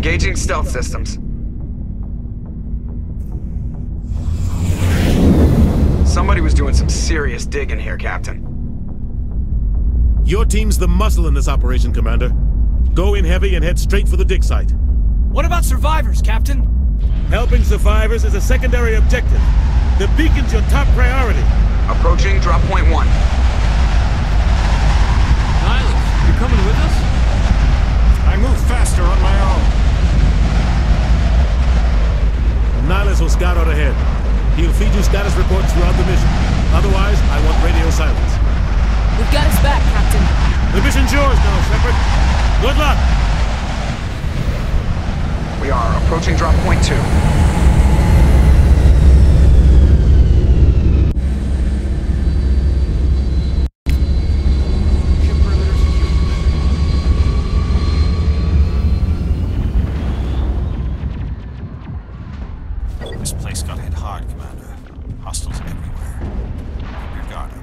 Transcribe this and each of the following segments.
Engaging stealth systems. Somebody was doing some serious digging here, Captain. Your team's the muscle in this operation, Commander. Go in heavy and head straight for the dig site. What about survivors, Captain? Helping survivors is a secondary objective. The beacon's your top priority. Approaching drop point one. Nihlus, you coming with us? I move faster on my own. Nihlus will scout out ahead. He'll feed you status reports throughout the mission. Otherwise, I want radio silence. We've got his back, Captain. The mission's yours now, Shepard. Good luck! We are approaching drop point two. Ship perimeter secure. This place got hit hard, Commander. Hostiles everywhere. Keep your guard up.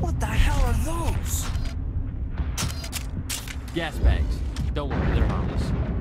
What the hell are those? Gas bags. Don't worry, they're harmless.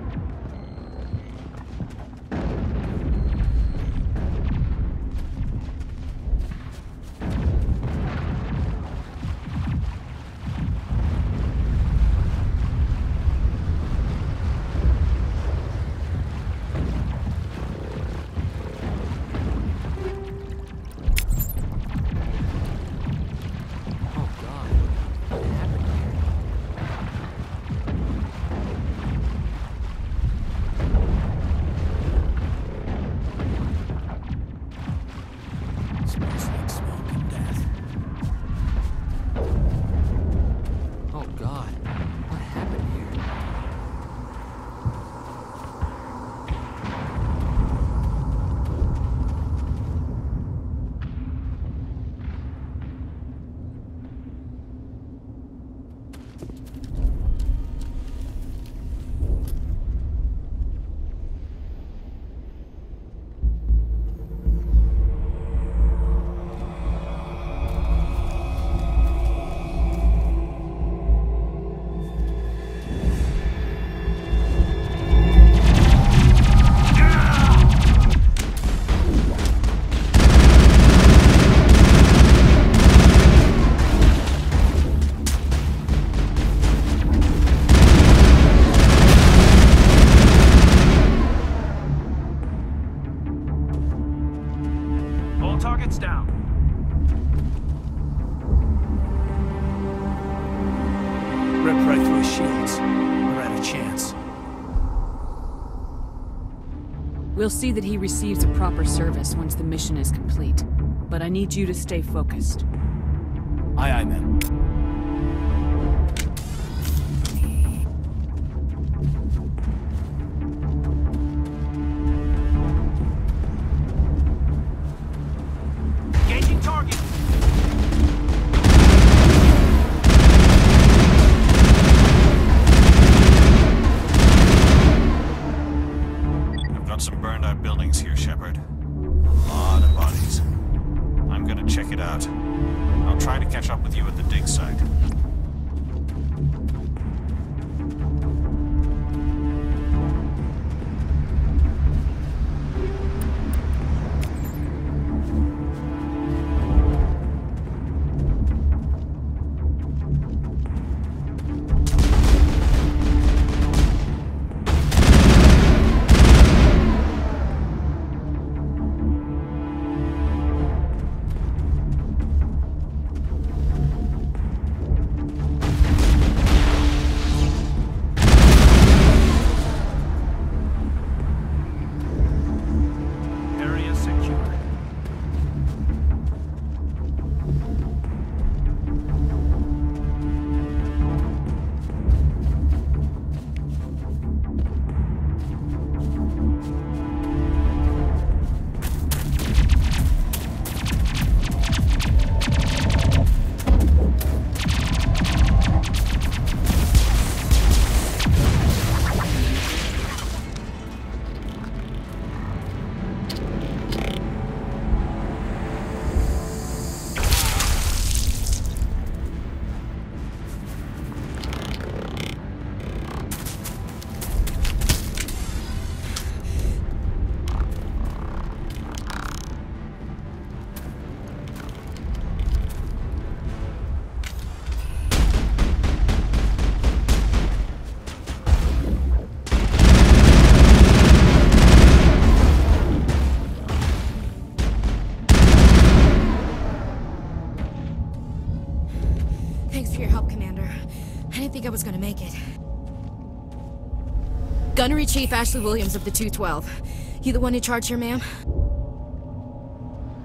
We'll see that he receives a proper service once the mission is complete. But I need you to stay focused. Aye, aye, ma'am. Chief Ashley Williams of the 212. You the one in charge here, ma'am?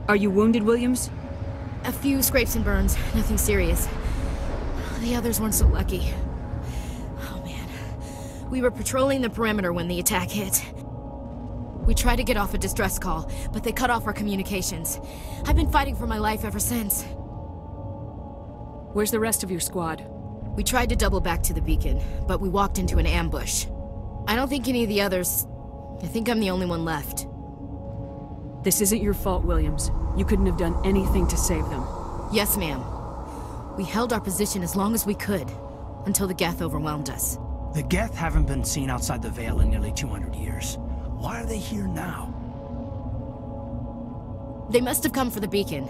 Are you wounded, Williams? A few scrapes and burns, nothing serious. The others weren't so lucky. Oh man. We were patrolling the perimeter when the attack hit. We tried to get off a distress call, but they cut off our communications. I've been fighting for my life ever since. Where's the rest of your squad? We tried to double back to the beacon, but we walked into an ambush. I don't think any of the others... I think I'm the only one left. This isn't your fault, Williams. You couldn't have done anything to save them. Yes, ma'am. We held our position as long as we could, until the Geth overwhelmed us. The Geth haven't been seen outside the Veil in nearly 200 years. Why are they here now? They must have come for the beacon.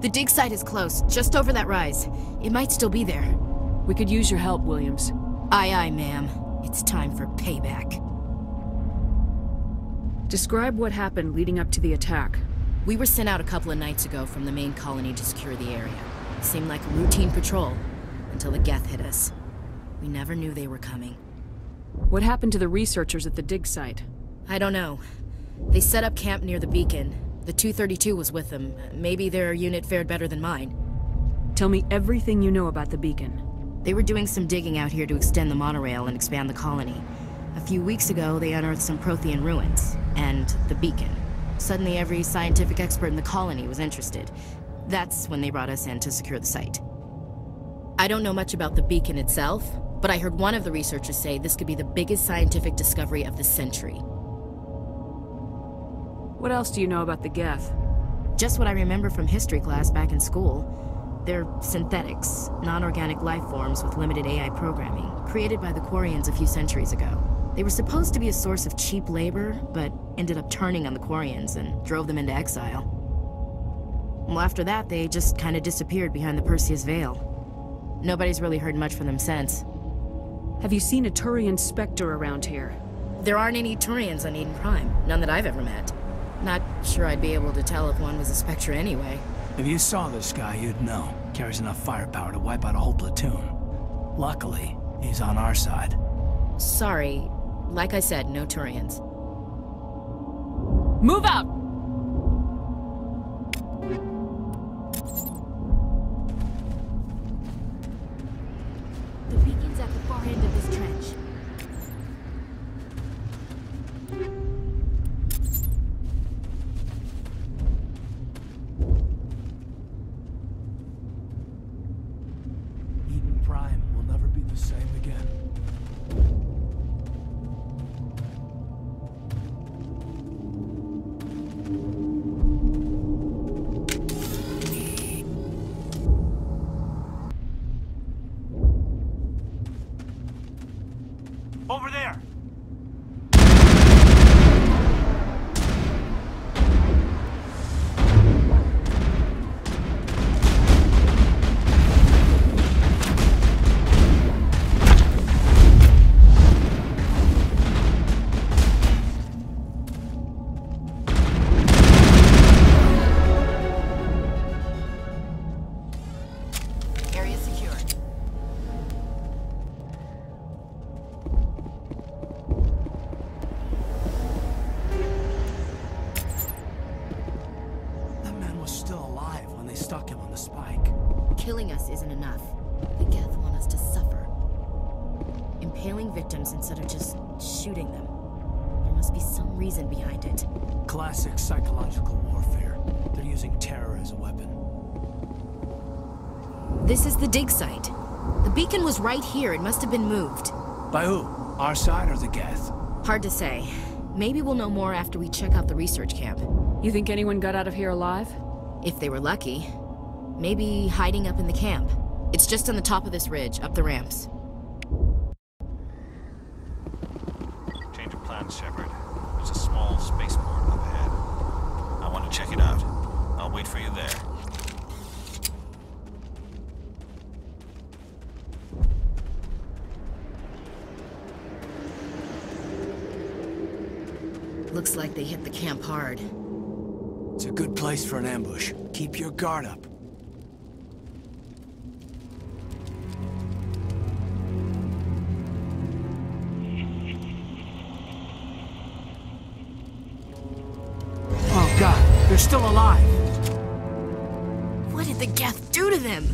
The dig site is close, just over that rise. It might still be there. We could use your help, Williams. Aye, aye, ma'am. It's time for payback. Describe what happened leading up to the attack. We were sent out a couple of nights ago from the main colony to secure the area. It seemed like a routine patrol, until the Geth hit us. We never knew they were coming. What happened to the researchers at the dig site? I don't know. They set up camp near the beacon. The 232 was with them. Maybe their unit fared better than mine. Tell me everything you know about the beacon. They were doing some digging out here to extend the monorail and expand the colony. A few weeks ago, they unearthed some Prothean ruins, and the beacon. Suddenly, every scientific expert in the colony was interested. That's when they brought us in to secure the site. I don't know much about the beacon itself, but I heard one of the researchers say this could be the biggest scientific discovery of the century. What else do you know about the Geth? Just what I remember from history class back in school. They're synthetics, non-organic life forms with limited AI programming, created by the Quarians a few centuries ago. They were supposed to be a source of cheap labor, but ended up turning on the Quarians and drove them into exile. Well, after that, they just kind of disappeared behind the Perseus Veil. Nobody's really heard much from them since. Have you seen a Turian Spectre around here? There aren't any Turians on Eden Prime, none that I've ever met. Not sure I'd be able to tell if one was a Spectre anyway. If you saw this guy, you'd know. Carries enough firepower to wipe out a whole platoon. Luckily, he's on our side. Sorry. Like I said, no Turians. Move out! Our side or the Geth? Hard to say. Maybe we'll know more after we check out the research camp. You think anyone got out of here alive? If they were lucky. Maybe hiding up in the camp. It's just on the top of this ridge, up the ramps. Change of plans, Shepard. There's a small spaceport up ahead. I want to check it out. I'll wait for you there. Looks like they hit the camp hard. It's a good place for an ambush. Keep your guard up. Oh god, they're still alive! What did the Geth do to them?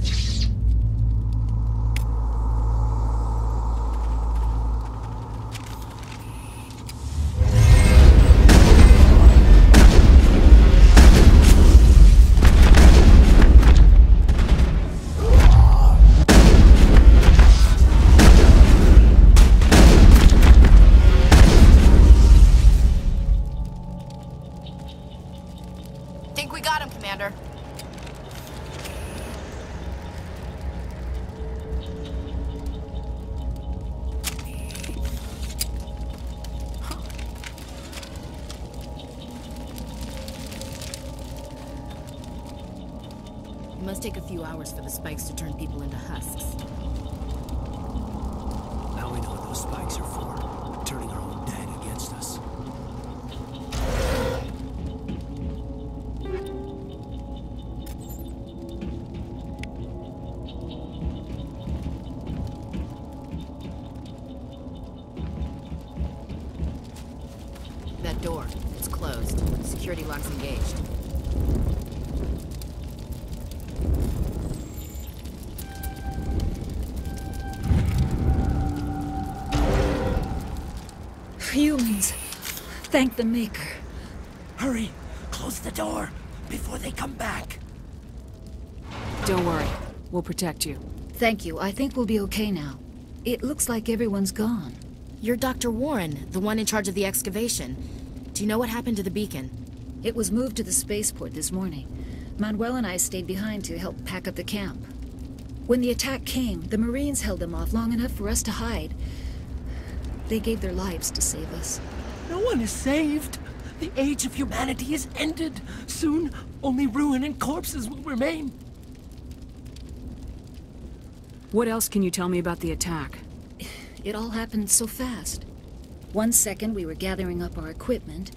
It must take a few hours for the spikes to turn people into husks. Now we know what those spikes are for. Turning our own dead Thank the Maker. Hurry! Close the door before they come back. Don't worry. We'll protect you. Thank you. I think we'll be okay now. It looks like everyone's gone. You're Dr. Warren, the one in charge of the excavation. Do you know what happened to the beacon? It was moved to the spaceport this morning. Manuel and I stayed behind to help pack up the camp. When the attack came, the Marines held them off long enough for us to hide. They gave their lives to save us. No one is saved. The age of humanity is ended. Soon, only ruin and corpses will remain. What else can you tell me about the attack? It all happened so fast. One second we were gathering up our equipment,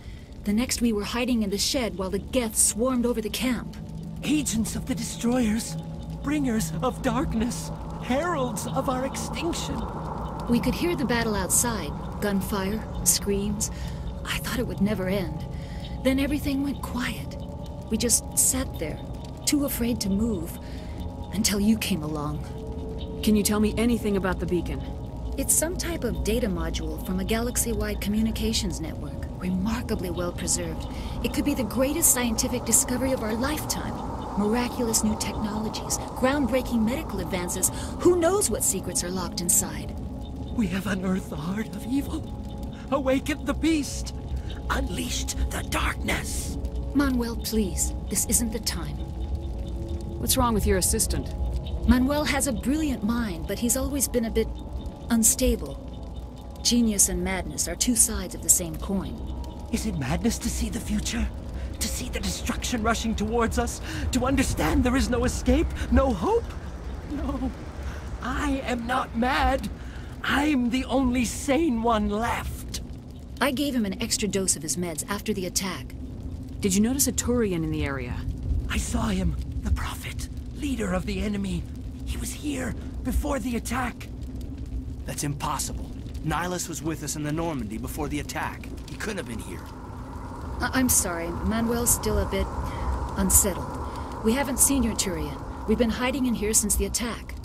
the next we were hiding in the shed while the Geth swarmed over the camp. Agents of the destroyers, bringers of darkness, heralds of our extinction. We could hear the battle outside gunfire, screams. I thought it would never end. Then everything went quiet. We just sat there, too afraid to move, until you came along. Can you tell me anything about the beacon? It's some type of data module from a galaxy-wide communications network. Remarkably well preserved. It could be the greatest scientific discovery of our lifetime. Miraculous new technologies, groundbreaking medical advances. Who knows what secrets are locked inside? We have unearthed the heart of evil, awakened the beast, unleashed the darkness. Manuel, please. This isn't the time. What's wrong with your assistant? Manuel has a brilliant mind, but he's always been a bit unstable. Genius and madness are two sides of the same coin. Is it madness to see the future? To see the destruction rushing towards us? To understand there is no escape? No hope? No. I am not mad. I'm the only sane one left. I gave him an extra dose of his meds after the attack. Did you notice a Turian in the area? I saw him, the Prophet, leader of the enemy. He was here before the attack. That's impossible. Nihlus was with us in the Normandy before the attack. He couldn't have been here. I- I'm sorry, Manuel's still a bit unsettled. We haven't seen your Turian. We've been hiding in here since the attack.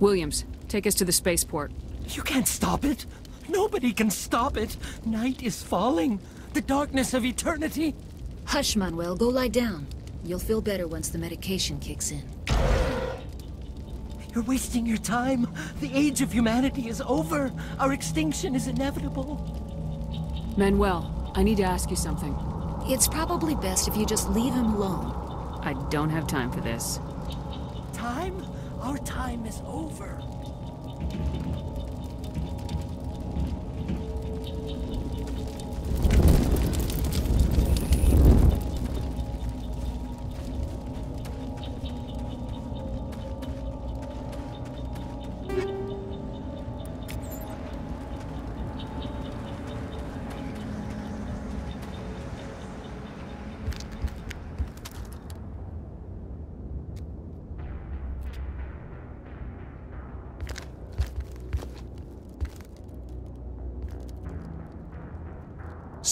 Williams, take us to the spaceport. You can't stop it. Nobody can stop it. Night is falling. The darkness of eternity. Hush, Manuel. Go lie down. You'll feel better once the medication kicks in. You're wasting your time. The age of humanity is over. Our extinction is inevitable. Manuel, I need to ask you something. It's probably best if you just leave him alone. I don't have time for this. Time? Our time is over.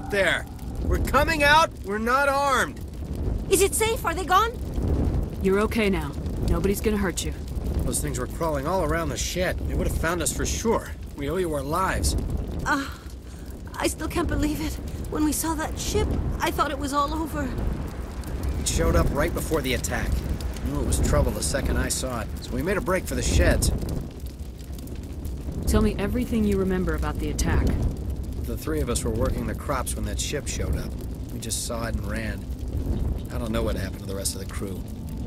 Calm out there. We're coming out, we're not armed. Is it safe? Are they gone? You're okay now. Nobody's gonna hurt you. Those things were crawling all around the shed. They would have found us for sure. We owe you our lives. Uh, I still can't believe it. When we saw that ship, I thought it was all over. It showed up right before the attack. I Knew it was trouble the second I saw it, so we made a break for the sheds. Tell me everything you remember about the attack. The three of us were working the crops when that ship showed up. We just saw it and ran. I don't know what happened to the rest of the crew.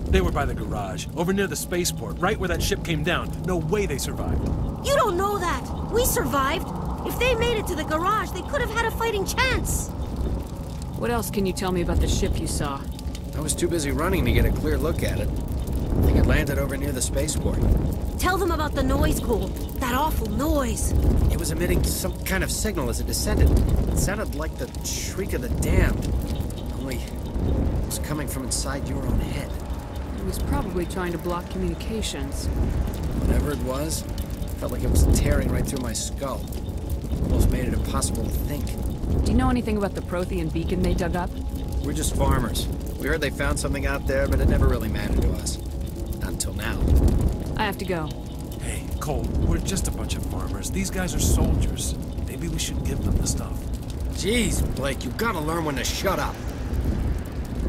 They were by the garage, over near the spaceport, right where that ship came down. No way they survived. You don't know that. We survived. If they made it to the garage, they could have had a fighting chance. What else can you tell me about the ship you saw? I was too busy running to get a clear look at it. I think it landed over near the spaceport. Tell them about the noise, Cole. That awful noise. It was emitting some kind of signal as it descended. It sounded like the shriek of the damned. Only it was coming from inside your own head. It was probably trying to block communications. Whatever it was, felt like it was tearing right through my skull. Almost made it impossible to think. Do you know anything about the Prothean beacon they dug up? We're just farmers. We heard they found something out there, but it never really mattered to us. Not until now. I have to go. Hey, Cole, we're just a bunch of farmers. These guys are soldiers. Maybe we should give them the stuff. Jeez, Blake, you gotta learn when to shut up.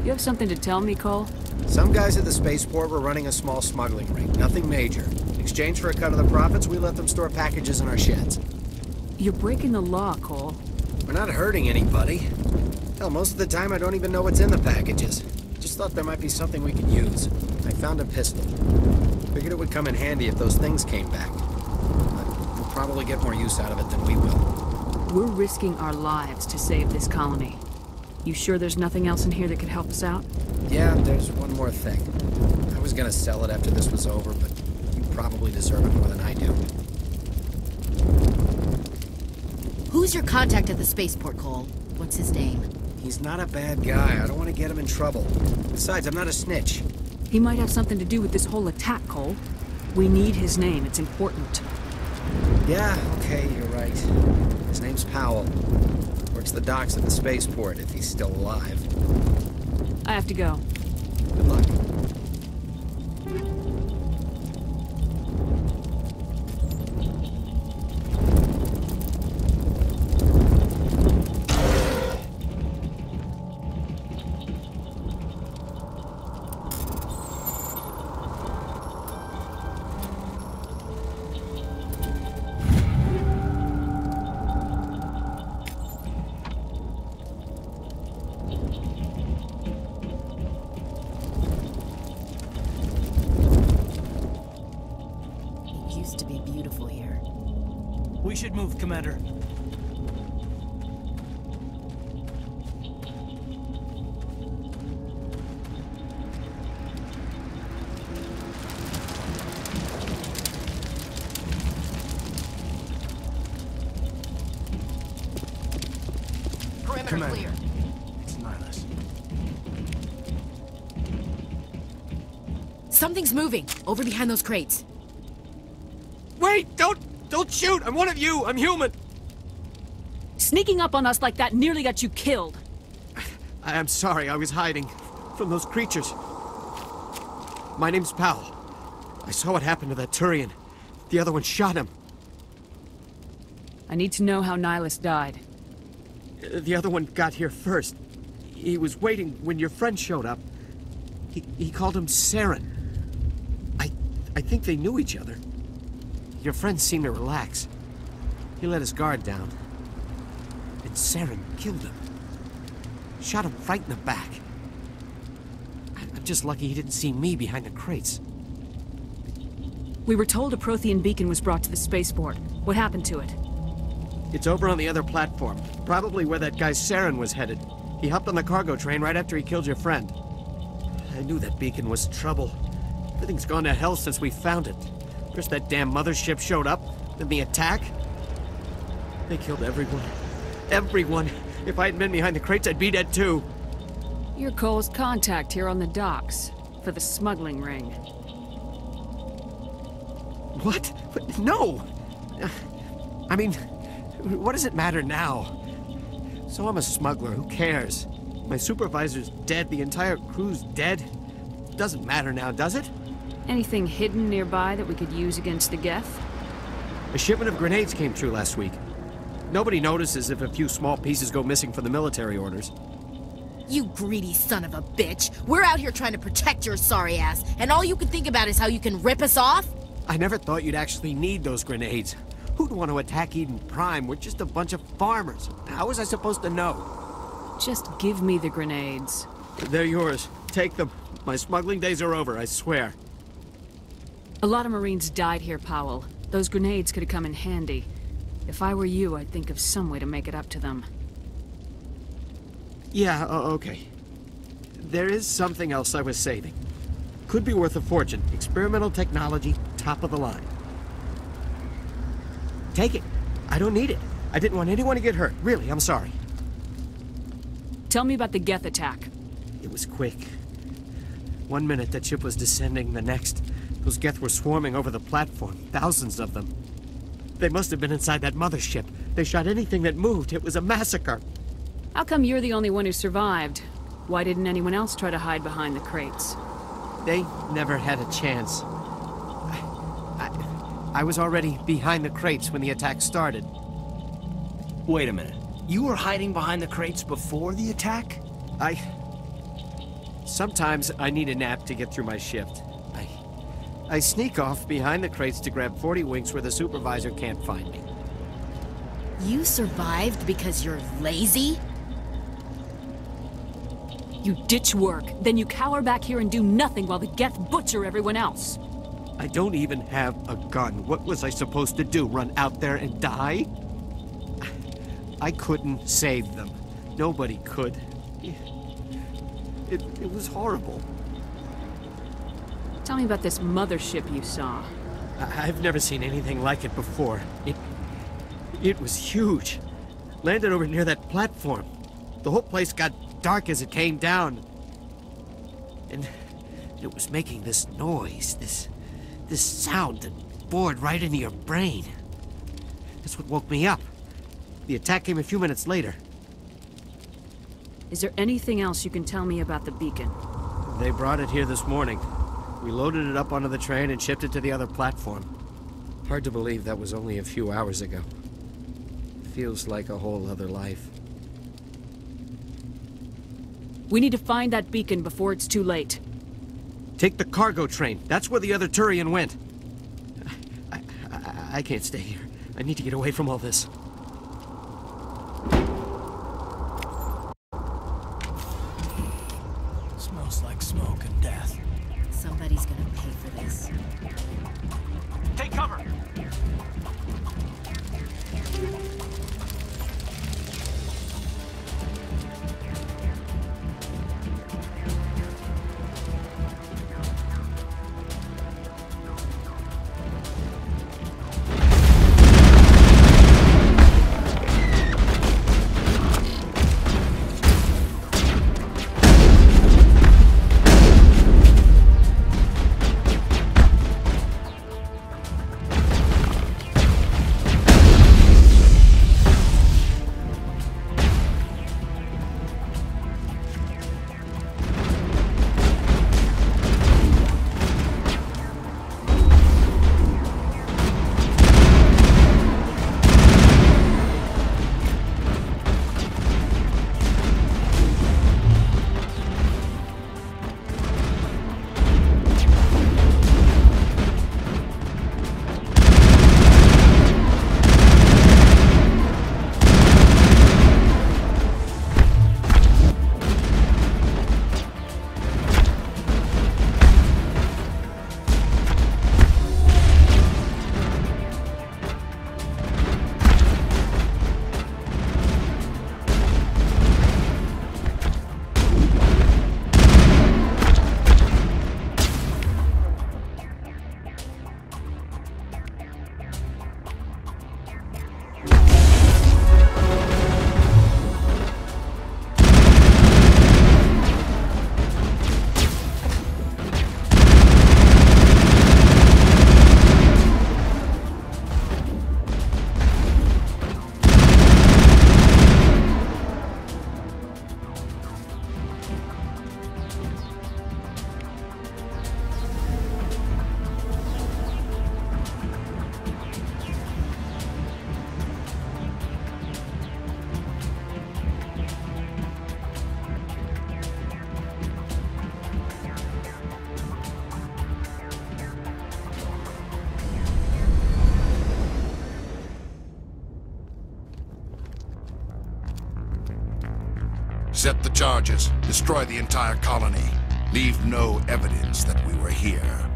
You have something to tell me, Cole? Some guys at the spaceport were running a small smuggling ring, nothing major. In exchange for a cut of the profits, we let them store packages in our sheds. You're breaking the law, Cole. We're not hurting anybody. Hell, most of the time I don't even know what's in the packages. Just thought there might be something we could use. I found a pistol. Figured it would come in handy if those things came back. But we'll probably get more use out of it than we will. We're risking our lives to save this colony. You sure there's nothing else in here that could help us out? Yeah, there's one more thing. I was gonna sell it after this was over, but you probably deserve it more than I do. Who's your contact at the spaceport, Cole? What's his name? He's not a bad guy. I don't want to get him in trouble. Besides, I'm not a snitch. He might have something to do with this whole attack, Cole. We need his name. It's important. Yeah, okay, you're right. His name's Powell. Works the docks at the spaceport if he's still alive. I have to go. Good luck. Move, Commander. Perimeter Commander. clear. It's Nihlus. Something's moving over behind those crates. Wait! Don't don't shoot! I'm one of you! I'm human! Sneaking up on us like that nearly got you killed. I am sorry, I was hiding from those creatures. My name's Powell. I saw what happened to that Turian. The other one shot him. I need to know how Nihlus died. The other one got here first. He was waiting when your friend showed up. He, he called him Saren. I, I think they knew each other. Your friend seemed to relax. He let his guard down. And Saren killed him. Shot him right in the back. I'm just lucky he didn't see me behind the crates. We were told a Prothean beacon was brought to the spaceport. What happened to it? It's over on the other platform. Probably where that guy Saren was headed. He hopped on the cargo train right after he killed your friend. I knew that beacon was trouble. Everything's gone to hell since we found it. First that damn mothership showed up, then the attack. They killed everyone. Everyone. If I hadn't been behind the crates, I'd be dead too. You're Cole's contact here on the docks for the smuggling ring. What? But no! Uh, I mean, what does it matter now? So I'm a smuggler, who cares? My supervisor's dead, the entire crew's dead. Doesn't matter now, does it? Anything hidden nearby that we could use against the Geth? A shipment of grenades came through last week. Nobody notices if a few small pieces go missing from the military orders. You greedy son of a bitch. We're out here trying to protect your sorry ass, and all you can think about is how you can rip us off? I never thought you'd actually need those grenades. Who'd want to attack Eden Prime? We're just a bunch of farmers. How was I supposed to know? Just give me the grenades. They're yours. Take them. My smuggling days are over, I swear. A lot of Marines died here, Powell. Those grenades could have come in handy. If I were you, I'd think of some way to make it up to them. Yeah, o- okay. There is something else I was saving. Could be worth a fortune. Experimental technology, top of the line. Take it. I don't need it. I didn't want anyone to get hurt. Really, I'm sorry. Tell me about the Geth attack. It was quick. One minute that ship was descending, the next, those Geth were swarming over the platform. Thousands of them. They must have been inside that mothership. They shot anything that moved. It was a massacre. How come you're the only one who survived? Why didn't anyone else try to hide behind the crates? They never had a chance. I, I, I was already behind the crates when the attack started. Wait a minute. You were hiding behind the crates before the attack? I. Sometimes I need a nap to get through my shift. I. Sneak off behind the crates to grab 40 winks where the supervisor can't find me. You survived because you're lazy? You ditch work, then you cower back here and do nothing while the Geth butcher everyone else. I don't even have a gun. What was I supposed to do? Run out there and die? I couldn't save them. Nobody could. It, it was horrible. Tell me about this mothership you saw. I- I've never seen anything like it before. It. It was huge. Landed over near that platform. The whole place got dark as it came down. And it was making this noise, this. this sound that bored right into your brain. That's what woke me up. The attack came a few minutes later. Is there anything else you can tell me about the beacon? They brought it here this morning. We loaded it up onto the train and shipped it to the other platform. Hard to believe that was only a few hours ago. Feels like a whole other life. We need to find that beacon before it's too late. Take the cargo train. That's where the other Turian went. I, I, I can't stay here. I need to get away from all this. Pay for this. Take cover! Set the charges. Destroy the entire colony. Leave no evidence that we were here.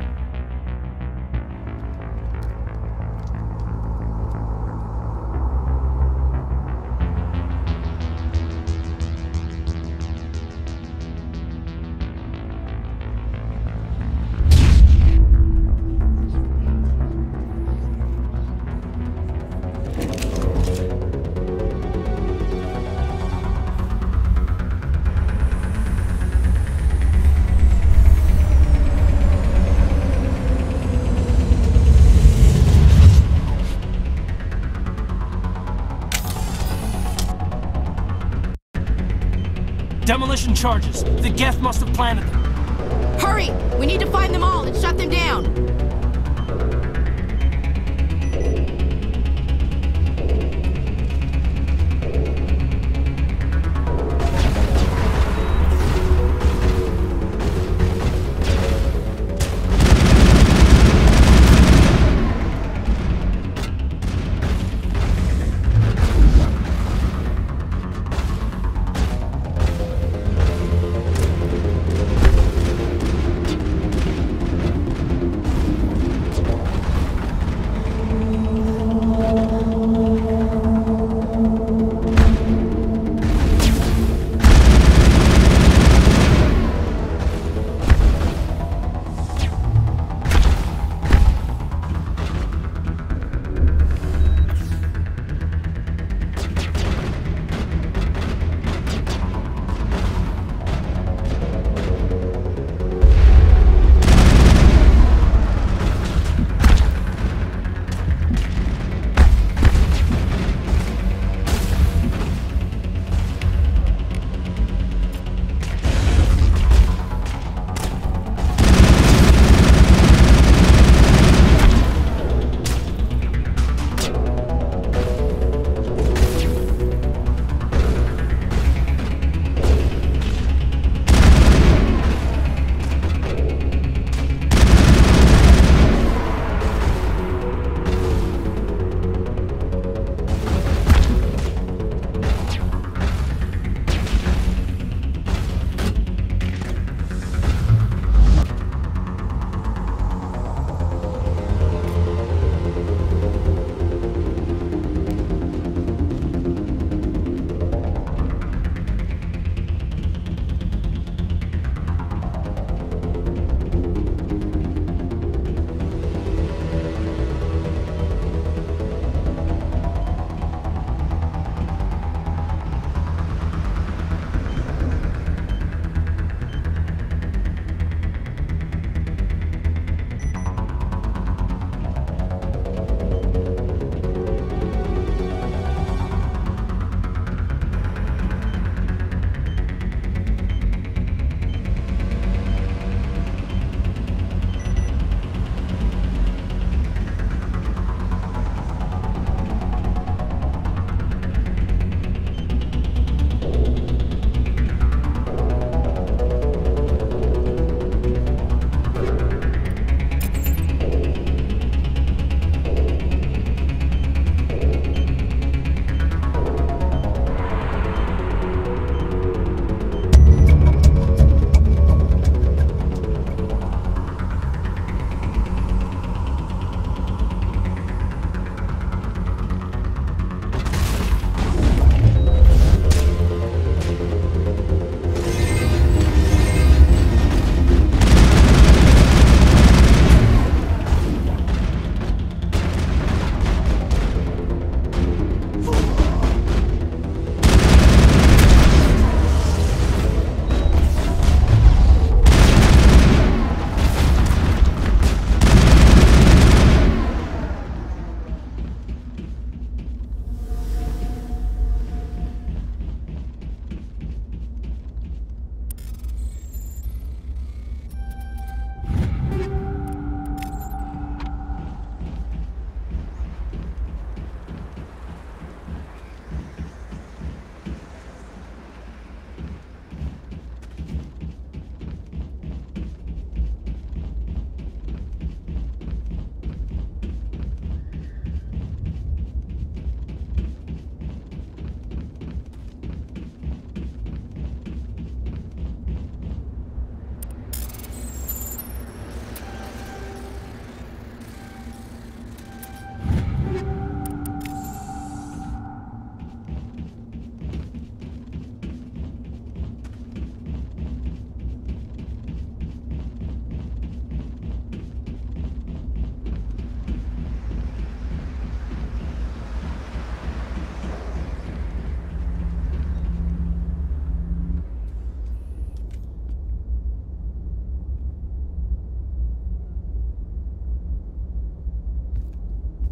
Charges. The Geth must have planted them. Hurry! We need to find them all and shut them down!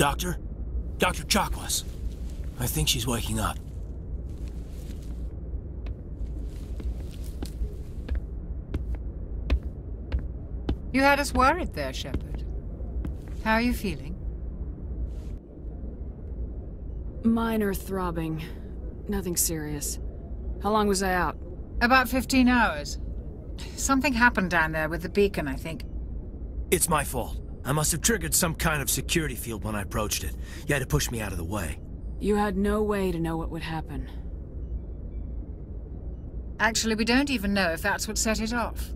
Doctor? Dr. Chakwas. I think she's waking up. You had us worried there, Shepard. How are you feeling? Minor throbbing. Nothing serious. How long was I out? About 15 hours. Something happened down there with the beacon, I think. It's my fault. I must have triggered some kind of security field when I approached it. You had to push me out of the way. You had no way to know what would happen. Actually, we don't even know if that's what set it off.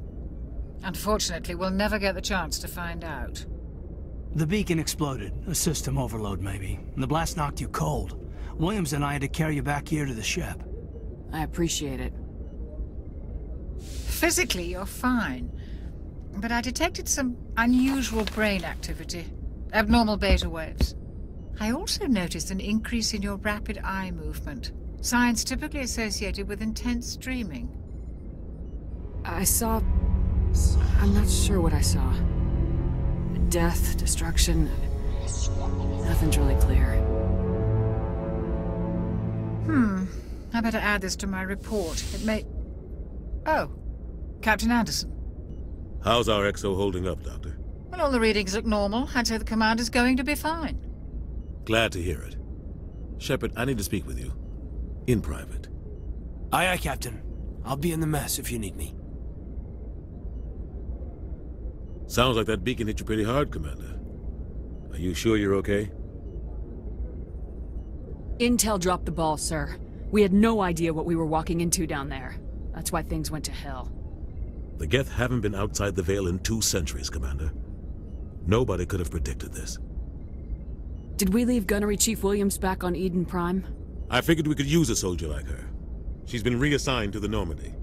Unfortunately, we'll never get the chance to find out. The beacon exploded. A system overload, maybe. And the blast knocked you cold. Williams and I had to carry you back here to the ship. I appreciate it. Physically, you're fine. But I detected some unusual brain activity. Abnormal beta waves. I also noticed an increase in your rapid eye movement. Signs typically associated with intense dreaming. I saw... I'm not sure what I saw. Death, destruction... Nothing's really clear. Hmm. I better add this to my report. It may... Oh. Captain Anderson. How's our XO holding up, Doctor? Well, all the readings look normal. I'd say the commander's going to be fine. Glad to hear it. Shepard, I need to speak with you. In private. Aye, aye, Captain. I'll be in the mess if you need me. Sounds like that beacon hit you pretty hard, Commander. Are you sure you're okay? Intel dropped the ball, sir. We had no idea what we were walking into down there. That's why things went to hell. The Geth haven't been outside the Veil in two centuries, Commander. Nobody could have predicted this. Did we leave Gunnery Chief Williams back on Eden Prime? I figured we could use a soldier like her. She's been reassigned to the Normandy.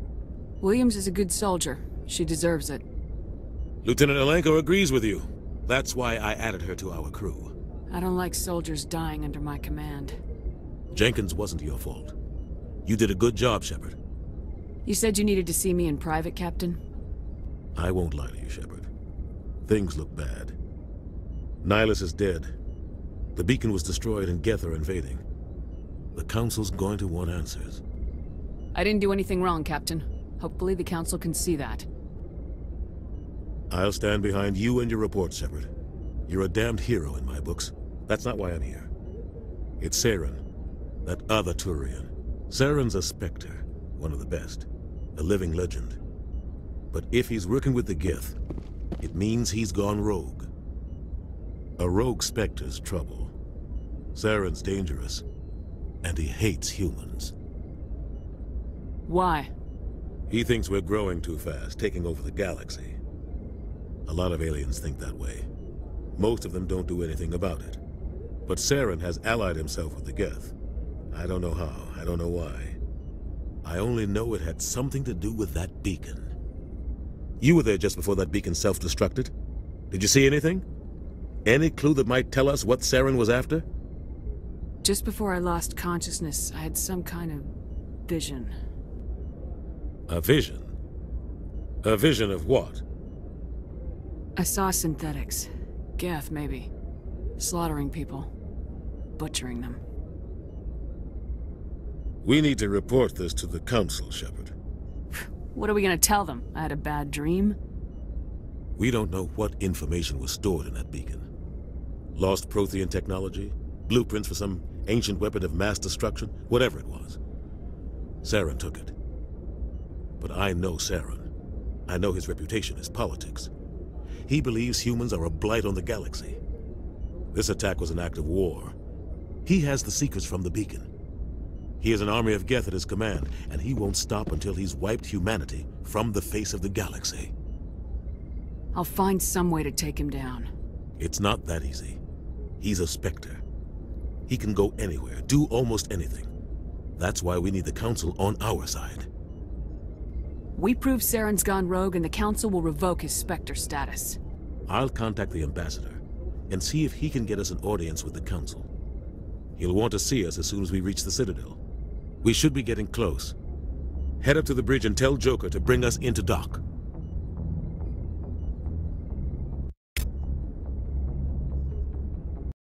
Williams is a good soldier. She deserves it. Lieutenant Alenko agrees with you. That's why I added her to our crew. I don't like soldiers dying under my command. Jenkins wasn't your fault. You did a good job, Shepard. You said you needed to see me in private, Captain? I won't lie to you, Shepard. Things look bad. Nihlus is dead. The beacon was destroyed and Geth are invading. The Council's going to want answers. I didn't do anything wrong, Captain. Hopefully the Council can see that. I'll stand behind you and your report, Shepard. You're a damned hero in my books. That's not why I'm here. It's Saren, that other Turian. Saren's a Spectre, one of the best. A living legend. But if he's working with the Geth, it means he's gone rogue. A rogue Spectre's trouble. Saren's dangerous, and he hates humans. Why? He thinks we're growing too fast, taking over the galaxy. A lot of aliens think that way. Most of them don't do anything about it. But Saren has allied himself with the Geth. I don't know how, I don't know why. I only know it had something to do with that beacon. You were there just before that beacon self-destructed. Did you see anything? Any clue that might tell us what Saren was after? Just before I lost consciousness, I had some kind of vision. A vision? A vision of what? I saw synthetics. Geth, maybe. Slaughtering people. Butchering them. We need to report this to the Council, Shepard. What are we gonna tell them? I had a bad dream? We don't know what information was stored in that beacon. Lost Prothean technology? Blueprints for some ancient weapon of mass destruction? Whatever it was. Saren took it. But I know Saren. I know his reputation is politics. He believes humans are a blight on the galaxy. This attack was an act of war. He has the secrets from the beacon. He has an army of Geth at his command, and he won't stop until he's wiped humanity from the face of the galaxy. I'll find some way to take him down. It's not that easy. He's a Spectre. He can go anywhere, do almost anything. That's why we need the Council on our side. We prove Saren's gone rogue and the Council will revoke his Spectre status. I'll contact the Ambassador and see if he can get us an audience with the Council. He'll want to see us as soon as we reach the Citadel. We should be getting close. Head up to the bridge and tell Joker to bring us into dock.